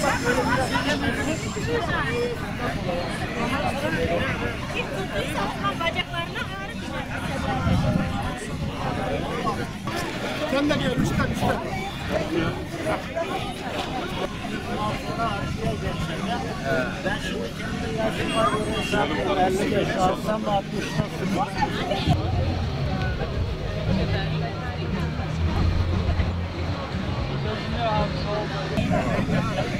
Sen de gel üstten üstten. Ben şimdi kendi yaşıma göre hesap 55 alsam 60 nasıl? Seit einer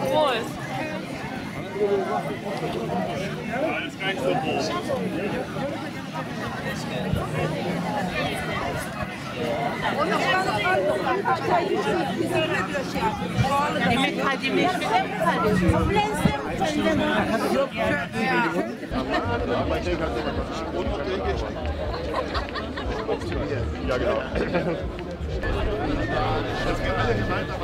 groß. Ja, das ist gar nicht so groß. Ja, genau. Das geht alle gemeinsam.